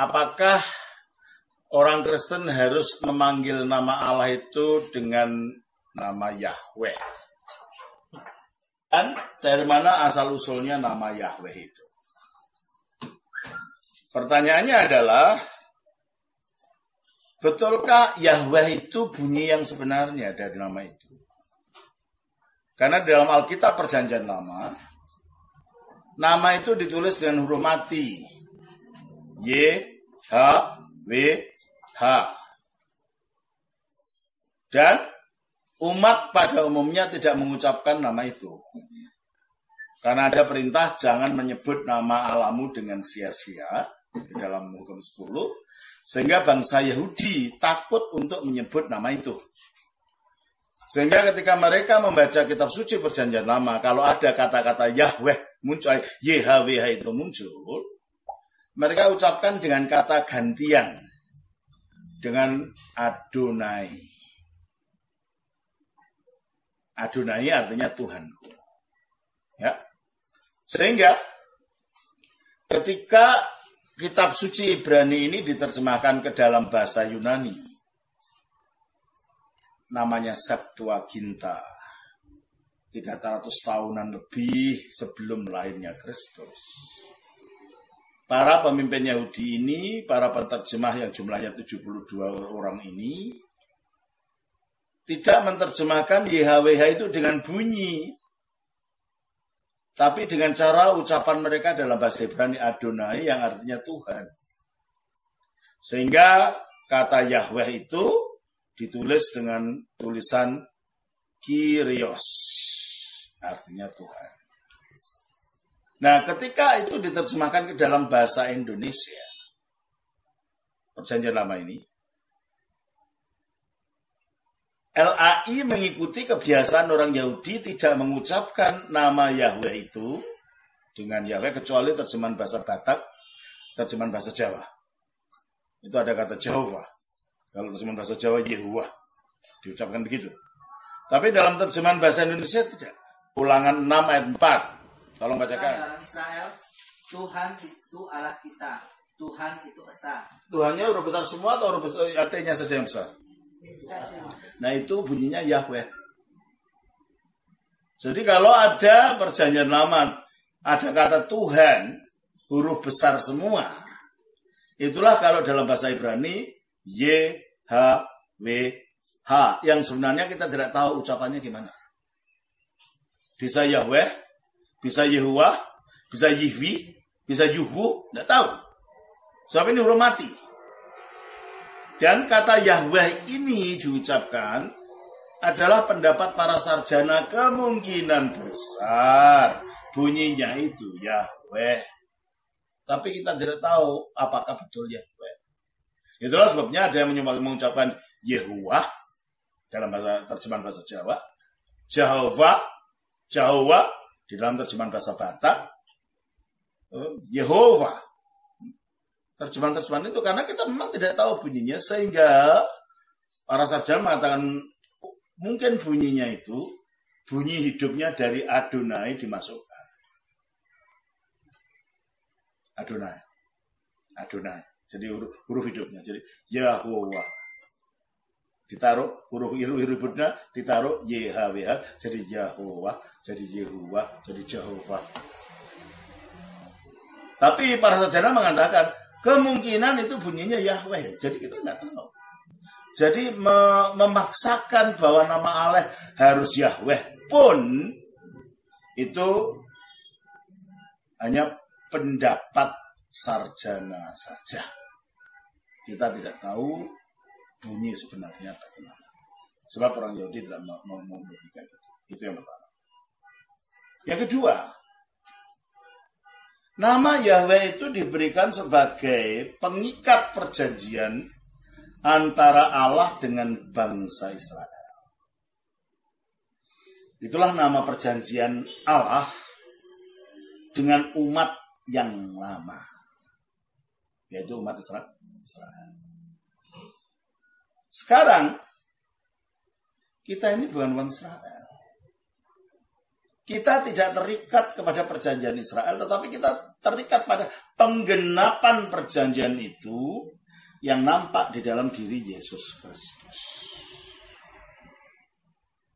apakah orang Kristen harus memanggil nama Allah itu dengan nama Yahweh? Dan dari mana asal usulnya nama Yahweh itu? Pertanyaannya adalah, betulkah Yahweh itu bunyi yang sebenarnya dari nama itu? Karena dalam Alkitab Perjanjian Lama, nama itu ditulis dengan huruf mati. Y, H, W, H. Dan umat pada umumnya tidak mengucapkan nama itu. Karena ada perintah jangan menyebut nama alamu dengan sia-sia di dalam hukum 10. Sehingga bangsa Yahudi takut untuk menyebut nama itu. Sehingga ketika mereka membaca kitab suci perjanjian lama, kalau ada kata-kata Yahweh muncul, YHWH itu muncul, mereka ucapkan dengan kata gantian, dengan Adonai. Adonai artinya Tuhanku. Ya. Sehingga ketika kitab suci Ibrani ini diterjemahkan ke dalam bahasa Yunani, namanya Septuaginta. 300 tahunan lebih sebelum lahirnya Kristus. Para pemimpin Yahudi ini, para penterjemah yang jumlahnya 72 orang ini, tidak menerjemahkan YHWH itu dengan bunyi. Tapi dengan cara ucapan mereka dalam bahasa Ibrani Adonai yang artinya Tuhan. Sehingga kata Yahweh itu ditulis dengan tulisan Kyrios, artinya Tuhan. Nah, ketika itu diterjemahkan ke dalam bahasa Indonesia, perjanjian lama ini, LAI mengikuti kebiasaan orang Yahudi tidak mengucapkan nama Yahweh itu dengan Yahweh kecuali terjemahan bahasa Batak, terjemahan bahasa Jawa. Itu ada kata Jehovah. Kalau terjemahan bahasa Jawa Yehuwah diucapkan begitu. Tapi dalam terjemahan bahasa Indonesia tidak. Ulangan 6 ayat 4. Tolong bacakan. Israel, Tuhan itu Allah kita. Tuhan itu Esa. Tuhannya huruf besar semua atau huruf besar, artinya saja yang besar? Nah itu bunyinya Yahweh. Jadi kalau ada perjanjian lama, ada kata Tuhan, huruf besar semua. Itulah kalau dalam bahasa Ibrani Y, H, W, H. Yang sebenarnya kita tidak tahu ucapannya gimana. Bisa Yahweh, bisa Yehuwa, bisa Yihwi, bisa Yuhu, tidak tahu. Sebab ini huruf mati. Dan kata Yahweh ini diucapkan adalah pendapat para sarjana kemungkinan besar bunyinya itu Yahweh. Tapi kita tidak tahu apakah betul Yahweh. Itulah sebabnya ada yang mengucapkan Yehuwah dalam bahasa terjemahan bahasa Jawa, Jehovah, Jawa di dalam terjemahan bahasa Batak, eh, Yehova. Terjemahan-terjemahan itu karena kita memang tidak tahu bunyinya sehingga para sarjana mengatakan mungkin bunyinya itu bunyi hidupnya dari Adonai dimasukkan. Adonai. Adonai. Jadi huruf, huruf hidupnya. Jadi Yahweh. Ditaruh huruf huruf hidupnya, ditaruh YHWH, jadi Yahweh, jadi Yehuwa, jadi Jehovah. Tapi para sarjana mengatakan kemungkinan itu bunyinya Yahweh. Jadi kita nggak tahu. Jadi me memaksakan bahwa nama Allah harus Yahweh pun itu hanya pendapat sarjana saja. Kita tidak tahu bunyi sebenarnya bagaimana. Sebab orang Yahudi tidak mau membuktikan itu. Itu yang pertama. Yang kedua, nama Yahweh itu diberikan sebagai pengikat perjanjian antara Allah dengan bangsa Israel. Itulah nama perjanjian Allah dengan umat yang lama yaitu umat Israel. Sekarang kita ini bukan umat Israel. kita tidak terikat kepada perjanjian Israel, tetapi kita terikat pada penggenapan perjanjian itu yang nampak di dalam diri Yesus Kristus.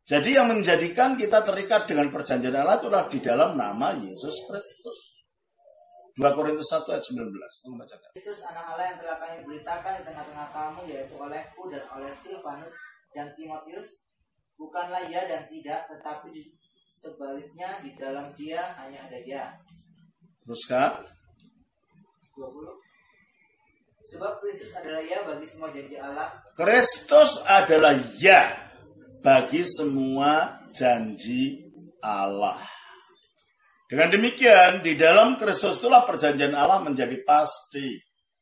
Jadi yang menjadikan kita terikat dengan perjanjian Allah itulah di dalam nama Yesus Kristus. 2 Korintus 1 ayat 19. Tolong bacakan. Kristus anak Allah yang telah kami beritakan di tengah-tengah kamu yaitu olehku dan oleh Silvanus dan Timotius bukanlah ya dan tidak tetapi Sebaliknya di dalam dia hanya ada dia. Teruskan. 20. Sebab Kristus adalah ya bagi semua janji Allah. Kristus adalah ya bagi semua janji Allah. Dengan demikian, di dalam Kristus itulah perjanjian Allah menjadi pasti.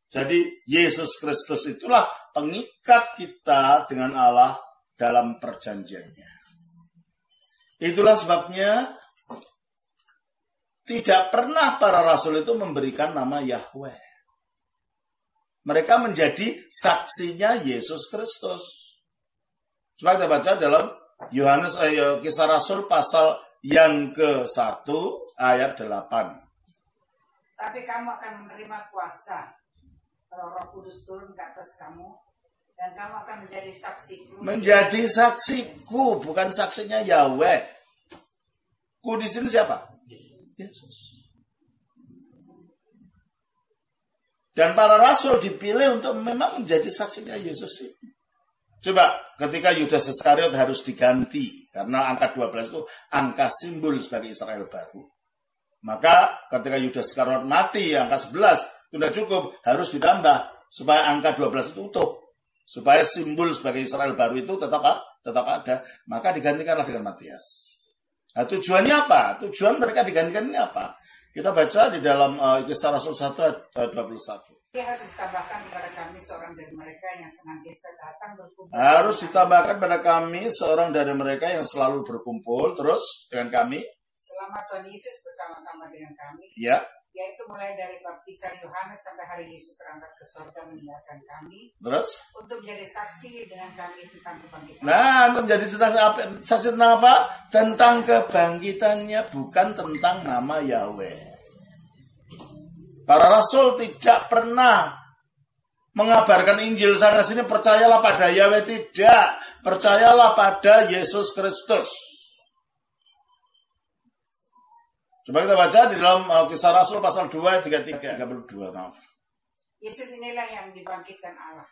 Jadi, Yesus Kristus itulah pengikat kita dengan Allah dalam perjanjiannya. Itulah sebabnya tidak pernah para rasul itu memberikan nama Yahweh. Mereka menjadi saksinya Yesus Kristus. Coba kita baca dalam Yohanes eh, kisah Rasul pasal yang ke-1 ayat 8. Tapi kamu akan menerima kuasa kalau Roh Kudus turun ke atas kamu dan kamu akan menjadi saksiku. Menjadi saksiku, bukan saksinya Yahweh. Ku di sini siapa? Yesus. Dan para rasul dipilih untuk memang menjadi saksinya Yesus. Coba ketika Yudas Iskariot harus diganti karena angka 12 itu angka simbol sebagai Israel baru. Maka ketika Yudas Iskariot mati angka 11 tidak cukup harus ditambah supaya angka 12 itu utuh supaya simbol sebagai Israel baru itu tetap tetap ada, maka digantikanlah dengan Matias. Nah, tujuannya apa? Tujuan mereka digantikan ini apa? Kita baca di dalam uh, Kisah Rasul 1 ayat 21. Dia harus ditambahkan kepada kami seorang dari mereka yang senantiasa datang berkumpul. Harus ditambahkan pada kami seorang dari mereka yang selalu berkumpul terus dengan kami. Selama Tuhan Yesus bersama-sama dengan kami. Ya yaitu mulai dari baptisan Yohanes sampai hari Yesus terangkat ke surga meninggalkan kami. Terus? Untuk menjadi saksi dengan kami tentang kebangkitan. Nah, untuk menjadi tentang apa? Saksi tentang apa? Tentang kebangkitannya, bukan tentang nama Yahweh. Para rasul tidak pernah mengabarkan Injil sana sini percayalah pada Yahweh tidak, percayalah pada Yesus Kristus. Coba kita baca di dalam uh, kisah Rasul pasal 2 ayat 33, 32, maaf. Yesus inilah yang dibangkitkan Allah.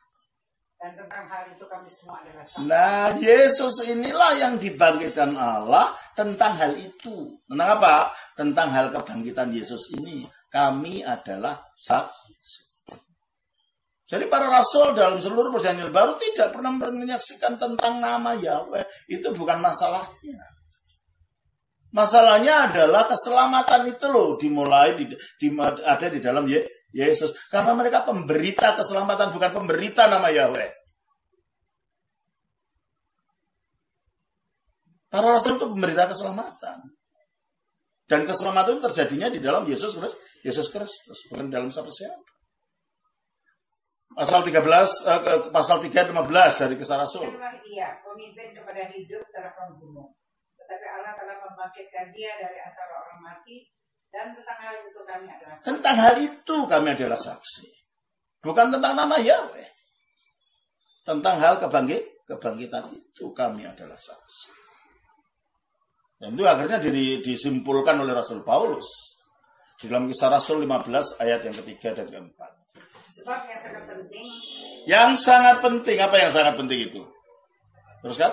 Dan tentang hal itu kami semua adalah saksi. Nah, Yesus inilah yang dibangkitkan Allah tentang hal itu. Tentang apa? Tentang hal kebangkitan Yesus ini. Kami adalah saksi. Jadi para rasul dalam seluruh perjanjian baru tidak pernah menyaksikan tentang nama Yahweh. Itu bukan masalahnya. Masalahnya adalah keselamatan itu loh dimulai di, di, ada di dalam Yesus. Karena mereka pemberita keselamatan bukan pemberita nama Yahweh. Para rasul itu pemberita keselamatan. Dan keselamatan itu terjadinya di dalam Yesus Kristus, Yesus Kristus, bukan dalam siapa siapa. Pasal 13 eh, pasal 3 15 dari kisah Rasul. Ia pemimpin kepada hidup telepon gunung tetapi Allah telah membangkitkan dia dari antara orang mati dan tentang hal itu kami adalah saksi. Tentang hal itu kami adalah saksi. Bukan tentang nama Yahweh. Tentang hal kebangkit, kebangkitan itu kami adalah saksi. Dan itu akhirnya disimpulkan oleh Rasul Paulus. Di dalam kisah Rasul 15 ayat yang ketiga dan keempat. Sebab yang sangat penting. Yang sangat penting, apa yang sangat penting itu? Terus kan?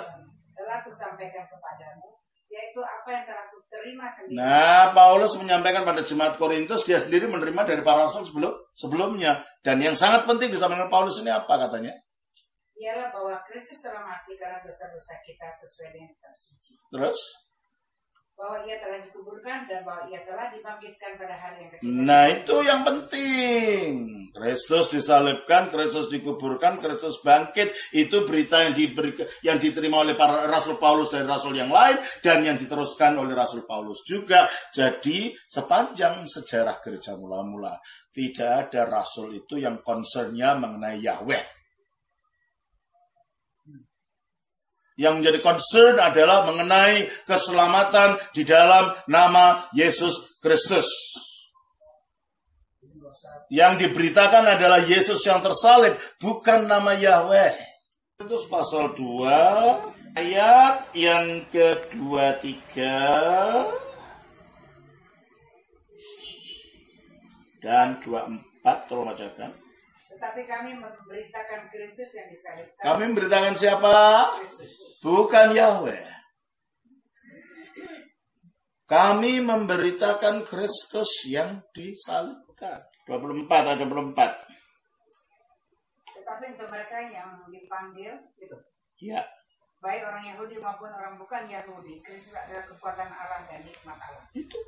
Telah kusampaikan kepadamu yaitu apa yang telah terima sendiri. Nah, Paulus menyampaikan pada jemaat Korintus dia sendiri menerima dari para rasul sebelum sebelumnya. Dan yang sangat penting disampaikan Paulus ini apa katanya? Ialah bahwa Kristus telah mati karena dosa-dosa kita sesuai dengan kitab suci. Terus? Bahwa ia telah dikuburkan dan bahwa ia telah dibangkitkan pada hari yang ketiga. Nah, itu yang penting. Kristus disalibkan, Kristus dikuburkan, Kristus bangkit. Itu berita yang diberi, yang diterima oleh para Rasul Paulus dan Rasul yang lain dan yang diteruskan oleh Rasul Paulus juga. Jadi, sepanjang sejarah gereja mula-mula tidak ada rasul itu yang concernnya mengenai Yahweh. Yang menjadi concern adalah mengenai keselamatan di dalam nama Yesus Kristus. Yang diberitakan adalah Yesus yang tersalib, bukan nama Yahweh. Itu pasal 2, ayat yang kedua tiga dan dua empat, tolong bacakan. Tetapi kami memberitakan Kristus yang disalibkan. Kami memberitakan siapa? Bukan Yahweh. Kami memberitakan Kristus yang disalibkan. 24 ada 24. Tetapi untuk mereka yang dipanggil, itu, Ya. baik orang Yahudi maupun orang bukan Yahudi, Kristus adalah kekuatan Allah dan nikmat Allah. Itu.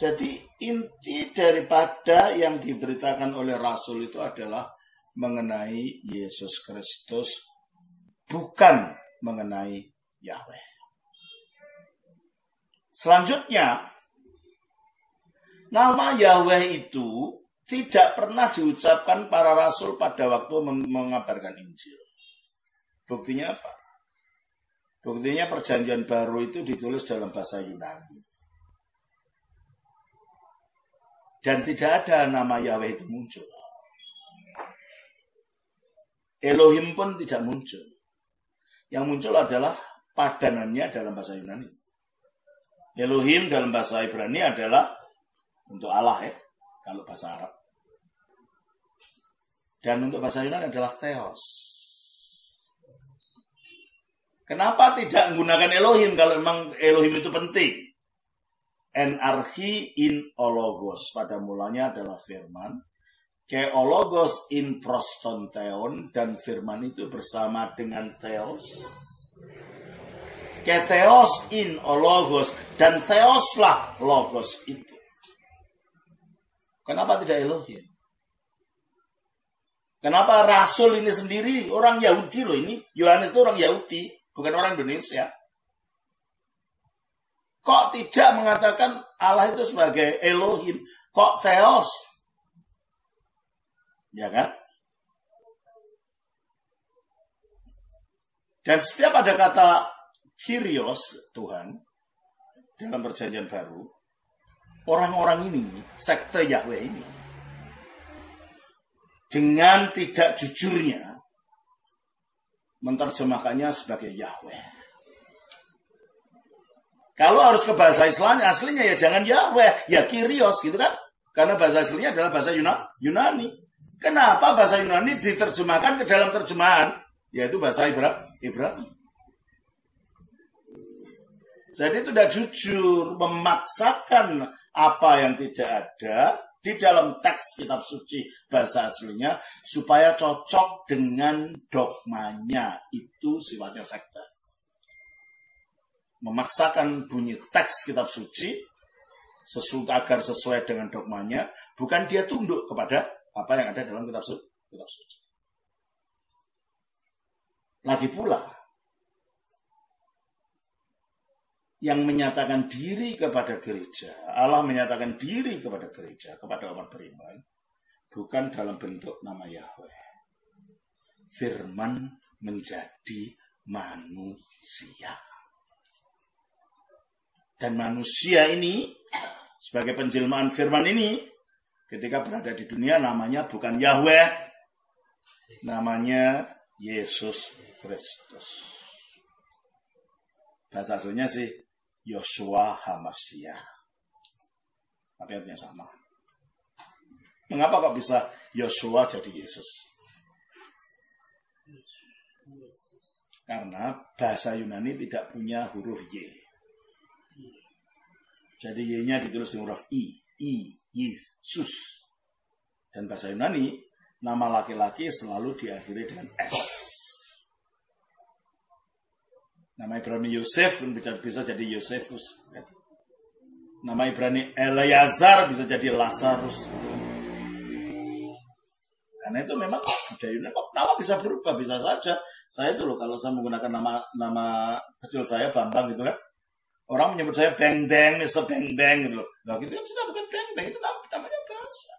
Jadi inti daripada yang diberitakan oleh Rasul itu adalah mengenai Yesus Kristus, bukan mengenai Yahweh. Selanjutnya, nama Yahweh itu tidak pernah diucapkan para rasul pada waktu meng- mengabarkan Injil. Buktinya apa? Buktinya perjanjian baru itu ditulis dalam bahasa Yunani. Dan tidak ada nama Yahweh itu muncul. Elohim pun tidak muncul. Yang muncul adalah padanannya dalam bahasa Yunani. Elohim dalam bahasa Ibrani adalah untuk Allah ya, kalau bahasa Arab. Dan untuk bahasa Yunani adalah Theos. Kenapa tidak menggunakan Elohim kalau memang Elohim itu penting? Enarchi in ologos. Pada mulanya adalah firman. Ke ologos in prostonteon. Dan firman itu bersama dengan theos. Ke theos in ologos. Dan theoslah logos itu. Kenapa tidak Elohim? Kenapa Rasul ini sendiri orang Yahudi loh ini? Yohanes itu orang Yahudi, bukan orang Indonesia. Kok tidak mengatakan Allah itu sebagai Elohim? Kok Theos? Ya kan? Dan setiap ada kata Kyrios, Tuhan, dalam perjanjian baru, orang-orang ini, sekte Yahweh ini, dengan tidak jujurnya, menerjemahkannya sebagai Yahweh. Kalau harus ke bahasa Islam, aslinya ya jangan Yahweh, ya Kyrios gitu kan. Karena bahasa aslinya adalah bahasa Yuna- Yunani. Kenapa bahasa Yunani diterjemahkan ke dalam terjemahan? Yaitu bahasa Ibra. Jadi itu tidak jujur, memaksakan apa yang tidak ada di dalam teks kitab suci bahasa aslinya supaya cocok dengan dogmanya. Itu sifatnya sekte memaksakan bunyi teks kitab suci sesu agar sesuai dengan dogmanya, bukan dia tunduk kepada apa yang ada dalam kitab, su kitab suci. Lagi pula, yang menyatakan diri kepada gereja, Allah menyatakan diri kepada gereja, kepada umat beriman, bukan dalam bentuk nama Yahweh. Firman menjadi manusia. Dan manusia ini, sebagai penjelmaan firman ini, ketika berada di dunia namanya bukan Yahweh, namanya Yesus Kristus. Bahasa aslinya sih Yosua Hamasya. Tapi artinya sama. Mengapa kok bisa Yosua jadi Yesus? Karena bahasa Yunani tidak punya huruf Y. Jadi Y-nya ditulis dengan huruf I. I, Yesus. Dan bahasa Yunani, nama laki-laki selalu diakhiri dengan S. Nama Ibrani Yosef bisa, bisa jadi Yosefus. Nama Ibrani Eleazar bisa jadi Lazarus. Karena itu memang budaya Yunani nama bisa berubah, bisa saja. Saya itu loh kalau saya menggunakan nama nama kecil saya Bambang gitu kan. Orang menyebut saya Beng Beng, Mr. Beng Beng gitu loh. Nah gitu kan sudah bukan Beng Beng, itu namanya bahasa.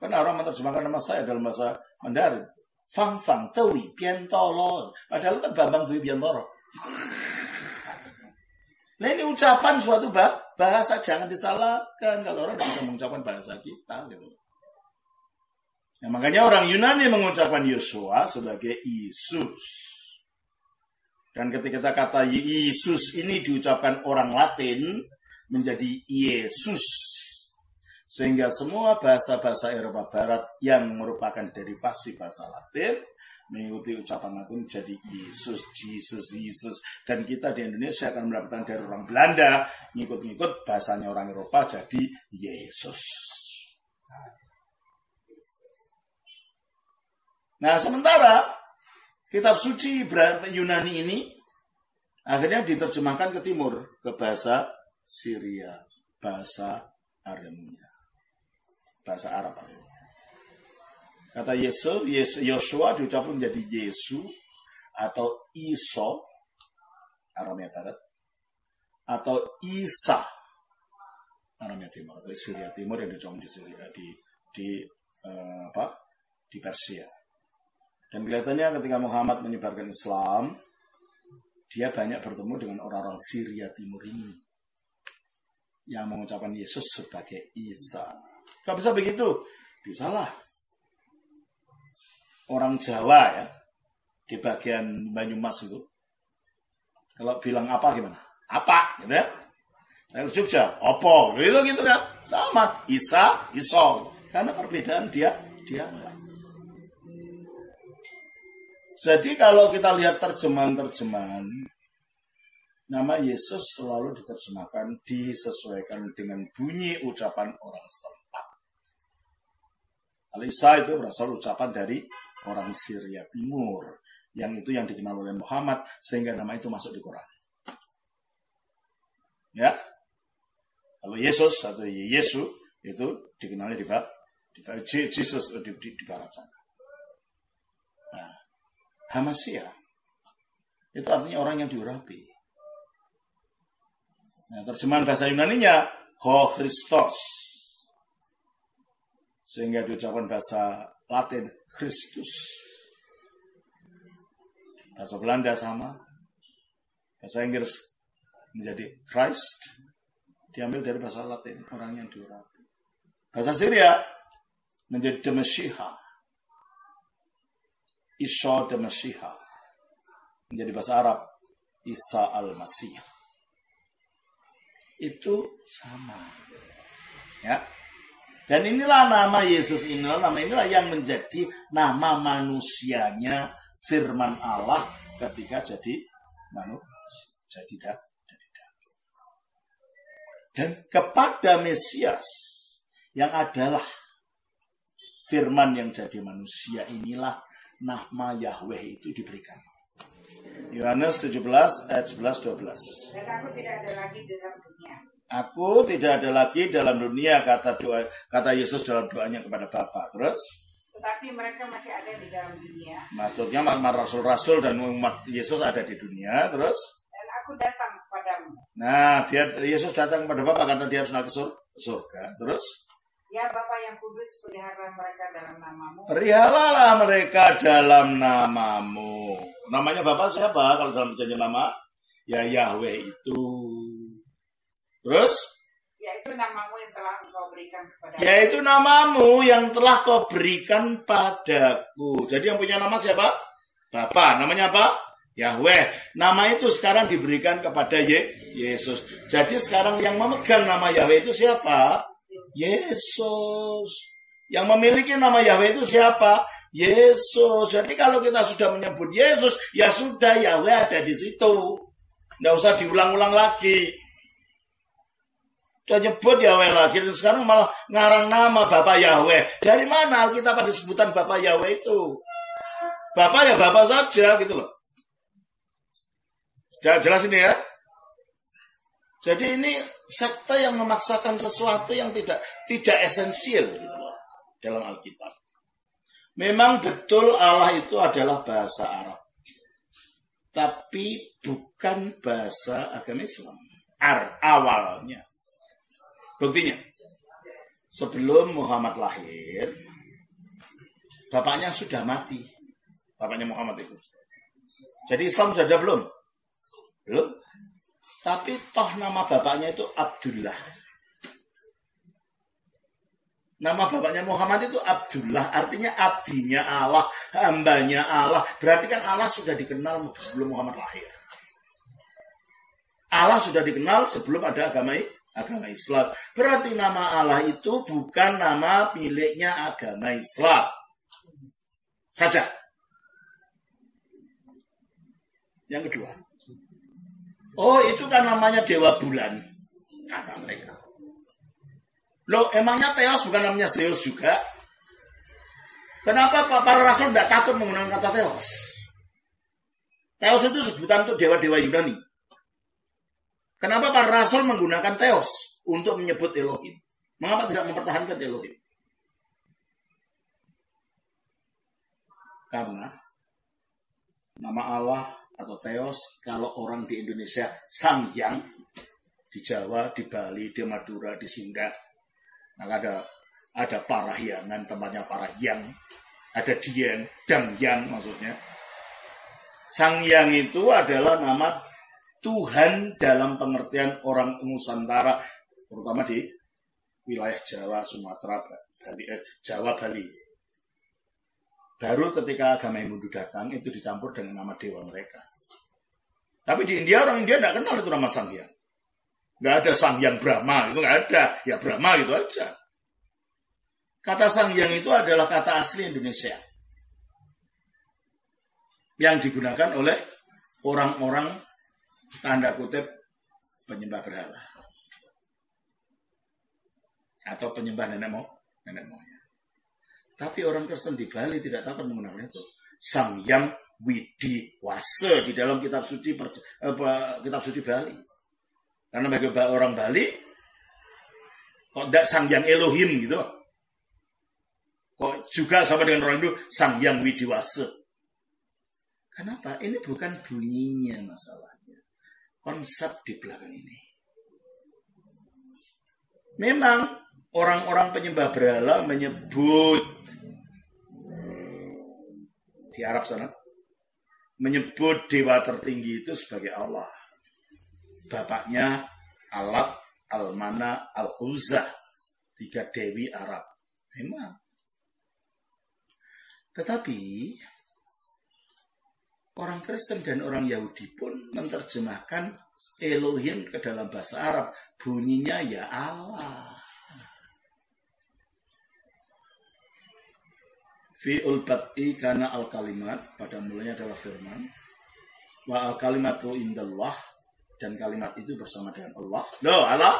Karena orang menerjemahkan nama saya dalam bahasa Mandarin. Fang Fang Tewi Piantolo. Padahal kan Bambang Dwi Piantoro. Nah ini ucapan suatu bahasa jangan disalahkan kalau orang bisa mengucapkan bahasa kita gitu. Nah, makanya orang Yunani mengucapkan Yosua sebagai Yesus. Dan ketika kata Yesus ini diucapkan orang Latin menjadi Yesus. Sehingga semua bahasa-bahasa Eropa Barat yang merupakan derivasi bahasa Latin mengikuti ucapan Latin menjadi Yesus, Jesus, Yesus. Dan kita di Indonesia akan mendapatkan dari orang Belanda, ngikut-ngikut bahasanya orang Eropa jadi Yesus. Nah, sementara kitab suci Yunani ini akhirnya diterjemahkan ke timur, ke bahasa Syria, bahasa Aremia bahasa Arab. Kata Yesus, Yosua diucapkan menjadi Yesu atau Iso, Aramea Barat, atau Isa, Aramea Timur atau Syria Timur yang diucapkan di Syria di di uh, apa di Persia. Dan kelihatannya ketika Muhammad menyebarkan Islam, dia banyak bertemu dengan orang-orang Syria Timur ini yang mengucapkan Yesus sebagai Isa. Gak bisa begitu. Bisa lah. Orang Jawa ya, di bagian Banyumas itu, kalau bilang apa gimana? Apa, gitu ya. Yang Jogja, opo, gitu gitu kan. Sama, Isa, Iso. Karena perbedaan dia, dia Jadi kalau kita lihat terjemahan-terjemahan, nama Yesus selalu diterjemahkan disesuaikan dengan bunyi ucapan orang setempat. Alisa itu berasal ucapan dari orang Syria Timur. Yang itu yang dikenal oleh Muhammad sehingga nama itu masuk di Quran. Ya. Kalau Yesus atau Yesu itu dikenalnya di di Jesus di, di, di barat sana. Nah, Hamasia itu artinya orang yang diurapi. Nah, terjemahan bahasa Yunani-nya Ho Christos sehingga diucapkan bahasa Latin Christus. Bahasa Belanda sama. Bahasa Inggris menjadi Christ. Diambil dari bahasa Latin, orang yang diurapi. Bahasa Syria menjadi Demeshiha. Isha Demeshiha. Menjadi bahasa Arab Isa al-Masih. Itu sama. Ya, dan inilah nama Yesus inilah nama inilah yang menjadi nama manusianya firman Allah ketika jadi manusia. Jadi dah, Dan kepada Mesias yang adalah firman yang jadi manusia inilah nama Yahweh itu diberikan. Yohanes 17 ayat 11 12. Dan aku tidak ada lagi dalam dunia Aku tidak ada lagi dalam dunia kata doa kata Yesus dalam doanya kepada Bapa. Terus? Tetapi mereka masih ada di dalam dunia. Maksudnya rasul-rasul dan umat Yesus ada di dunia. Terus? Dan aku datang kepadamu. Nah, dia Yesus datang kepada Bapa karena dia harus naik ke surga. Terus? Ya Bapa yang kudus, pelihara mereka dalam namamu. Peliharalah mereka dalam namamu. Namanya Bapak siapa kalau dalam perjanjian nama? Ya Yahweh itu. Terus? Yaitu namamu yang telah engkau berikan kepada Yaitu namamu yang telah kau berikan padaku. Jadi yang punya nama siapa? Bapak. Namanya apa? Yahweh. Nama itu sekarang diberikan kepada Ye Yesus. Jadi sekarang yang memegang nama Yahweh itu siapa? Yesus. Yang memiliki nama Yahweh itu siapa? Yesus. Jadi kalau kita sudah menyebut Yesus, ya sudah Yahweh ada di situ. Tidak usah diulang-ulang lagi. Sudah nyebut Yahweh lagi dan sekarang malah ngarang nama Bapak Yahweh. Dari mana kita pada sebutan Bapak Yahweh itu? Bapak ya Bapak saja gitu loh. Jelas ini ya? Jadi ini sekte yang memaksakan sesuatu yang tidak tidak esensial gitu loh dalam Alkitab. Memang betul Allah itu adalah bahasa Arab. Tapi bukan bahasa agama Islam. Ar awalnya. Buktinya, sebelum Muhammad lahir, bapaknya sudah mati. bapaknya Muhammad itu. Jadi Islam sudah ada belum? Belum. Tapi toh nama bapaknya itu Abdullah. Nama bapaknya Muhammad itu Abdullah, artinya abdinya Allah, hambanya Allah. Berarti kan Allah sudah dikenal sebelum Muhammad lahir. Allah sudah dikenal sebelum ada agama agama Islam. Berarti nama Allah itu bukan nama miliknya agama Islam. Saja. Yang kedua. Oh, itu kan namanya Dewa Bulan. Kata mereka. Loh, emangnya Theos bukan namanya Zeus juga? Kenapa para rasul tidak takut menggunakan kata Theos? Theos itu sebutan untuk dewa-dewa Yunani. Kenapa para rasul menggunakan Theos untuk menyebut Elohim? Mengapa tidak mempertahankan Elohim? Karena nama Allah atau Theos kalau orang di Indonesia Sang Yang di Jawa, di Bali, di Madura, di Sunda, maka ada ada parahyangan tempatnya parahyang, ada dieng, dan yang maksudnya. Sang Yang itu adalah nama Tuhan dalam pengertian orang Nusantara, terutama di wilayah Jawa, Sumatera, Bali, eh, Jawa, Bali. Baru ketika agama Hindu datang, itu dicampur dengan nama dewa mereka. Tapi di India, orang India tidak kenal itu nama Sang Yang. Nggak ada Sang Yang Brahma, itu nggak ada. Ya Brahma itu aja. Kata Sang Yang itu adalah kata asli Indonesia. Yang digunakan oleh orang-orang tanda kutip penyembah berhala. Atau penyembah nenek mo, nenek moyang. Tapi orang Kristen di Bali tidak tahu menggunakan itu. Sang Yang Widi Wase di dalam kitab suci kitab suci Bali. Karena bagi orang Bali, kok tidak sang yang Elohim gitu. Kok juga sama dengan orang itu sang yang Widiwase. Kenapa? Ini bukan bunyinya masalahnya. Konsep di belakang ini. Memang orang-orang penyembah berhala menyebut di Arab sana menyebut dewa tertinggi itu sebagai Allah bapaknya Alat, Almana, Al-Uzza. Tiga dewi Arab. Memang. Tetapi orang Kristen dan orang Yahudi pun menerjemahkan Elohim ke dalam bahasa Arab. Bunyinya ya Allah. Fi ulbat'i karena al kalimat pada mulanya adalah firman. Wa al kalimatu indallah dan kalimat itu bersama dengan Allah. Loh, Allah.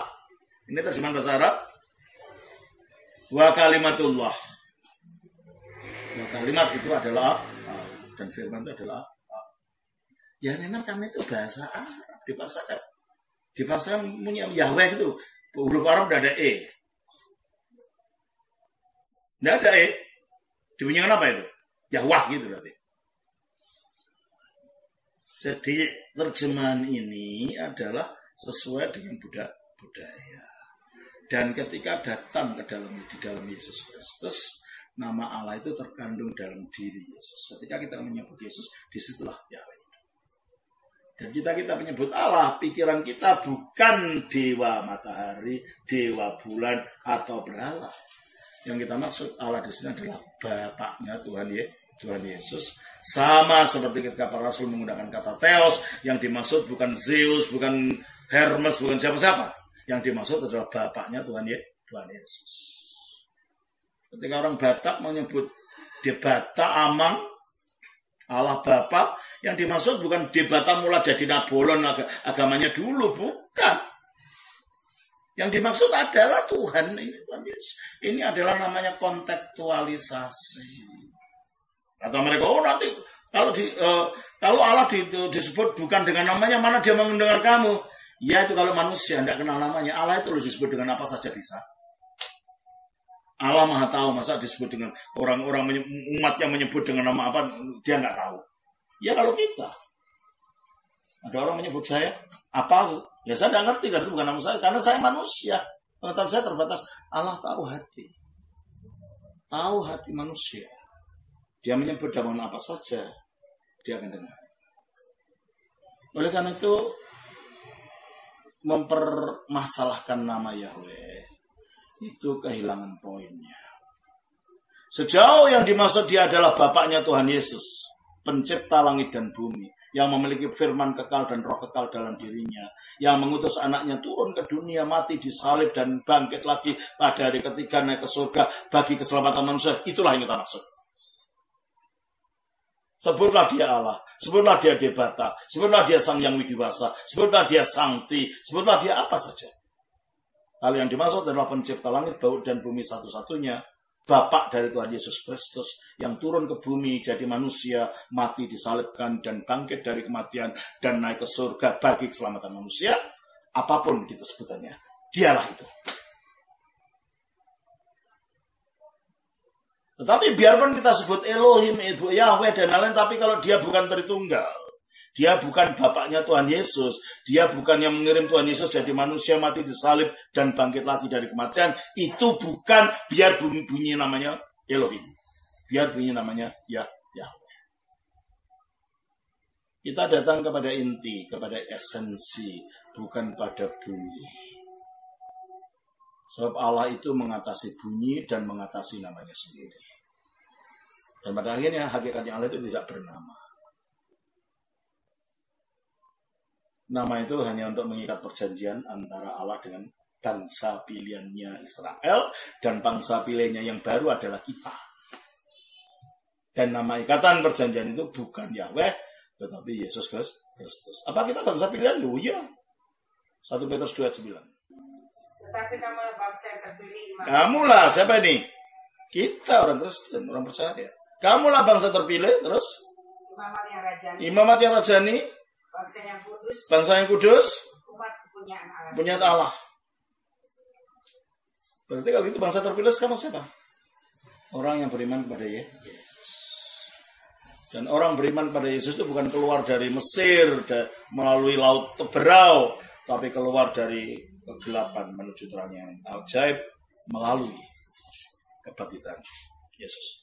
Ini terjemahan bahasa Arab. Wa kalimatullah. Wa kalimat itu adalah dan firman itu adalah Ya memang karena itu bahasa Arab di bahasa di bahasa punya Yahweh itu huruf Arab tidak ada e. Tidak ada e. Dibunyikan apa itu? Yahwah gitu berarti. Jadi terjemahan ini adalah sesuai dengan budaya. Dan ketika datang ke dalam di dalam Yesus Kristus, nama Allah itu terkandung dalam diri Yesus. Ketika kita menyebut Yesus, di situlah Yahweh. Dan kita kita menyebut Allah, pikiran kita bukan dewa matahari, dewa bulan atau berhala. Yang kita maksud Allah di sini adalah Bapaknya Tuhan Yesus Tuhan Yesus. Sama seperti ketika para rasul menggunakan kata Theos, yang dimaksud bukan Zeus, bukan Hermes, bukan siapa-siapa. Yang dimaksud adalah bapaknya Tuhan, Ye Tuhan Yesus. Ketika orang Batak menyebut Debata Amang, Allah Bapa, yang dimaksud bukan Debata mula jadi Nabolon ag agamanya dulu, bukan. Yang dimaksud adalah Tuhan ini Tuhan Yesus. Ini adalah namanya kontekstualisasi. Kata mereka, oh nanti kalau di, uh, kalau Allah di, disebut bukan dengan namanya, mana dia mendengar kamu? Ya itu kalau manusia tidak kenal namanya, Allah itu harus disebut dengan apa saja bisa. Allah maha tahu masa disebut dengan orang-orang umatnya menyebut dengan nama apa dia nggak tahu. Ya kalau kita ada orang menyebut saya apa ya saya tidak ngerti kan itu bukan nama saya. Karena saya manusia. Pengetahuan saya terbatas. Allah tahu hati. Tahu hati manusia. Dia menyebut dengan apa saja, dia akan dengar. Oleh karena itu, mempermasalahkan nama Yahweh itu kehilangan poinnya. Sejauh yang dimaksud dia adalah bapaknya Tuhan Yesus, pencipta langit dan bumi, yang memiliki firman kekal dan roh kekal dalam dirinya, yang mengutus anaknya turun ke dunia, mati disalib dan bangkit lagi pada hari ketiga naik ke surga bagi keselamatan manusia. Itulah yang kita maksud. Sebutlah dia Allah, sebutlah dia Debata, sebutlah dia Sang Yang Widiwasa, sebutlah dia Sangti, sebutlah dia apa saja. Hal yang dimaksud adalah pencipta langit, baut, dan bumi satu-satunya, Bapak dari Tuhan Yesus Kristus yang turun ke bumi jadi manusia, mati disalibkan dan bangkit dari kematian dan naik ke surga bagi keselamatan manusia, apa pun kita sebutannya, dialah itu. Tetapi biarpun kita sebut Elohim, Ibu Yahweh dan lain-lain, tapi kalau dia bukan Tritunggal, dia bukan bapaknya Tuhan Yesus. Dia bukan yang mengirim Tuhan Yesus jadi manusia mati disalib dan bangkit lagi dari kematian. Itu bukan biar bunyi, bunyi namanya Elohim. Biar bunyi namanya ya Yahweh. Kita datang kepada inti, kepada esensi, bukan pada bunyi. Sebab Allah itu mengatasi bunyi dan mengatasi namanya sendiri. Dan pada akhirnya hakikatnya Allah itu tidak bernama. Nama itu hanya untuk mengikat perjanjian antara Allah dengan bangsa pilihannya Israel dan bangsa pilihannya yang baru adalah kita. Dan nama ikatan perjanjian itu bukan Yahweh, tetapi Yesus Kristus. Apa kita bangsa pilihan? Oh iya. 1 Petrus 2 9. Tetapi kamu bangsa yang terpilih. Kamulah siapa ini? Kita orang Kristen, orang percaya. Kamulah bangsa terpilih, terus? Imamat yang rajani. Imamat yang rajani Bangsa yang kudus. Bangsa yang kudus. Umat kepunyaan Allah. Punya Allah. Berarti kalau itu bangsa terpilih sekarang siapa? Orang yang beriman kepada Yesus. Dan orang beriman kepada Yesus itu bukan keluar dari Mesir melalui laut Teberau, tapi keluar dari kegelapan menuju terang yang ajaib melalui kebangkitan Yesus.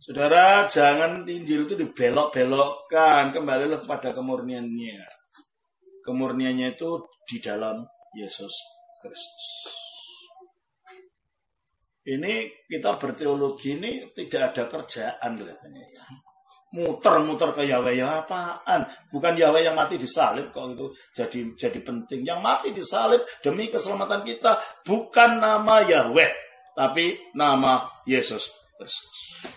Saudara, jangan Injil itu dibelok-belokkan, kembalilah kepada kemurniannya. Kemurniannya itu di dalam Yesus Kristus. Ini kita berteologi ini tidak ada kerjaan kelihatannya ya. Muter-muter ke Yahweh ya apaan? Bukan Yahweh yang mati disalib kok itu jadi jadi penting. Yang mati disalib demi keselamatan kita bukan nama Yahweh, tapi nama Yesus Kristus.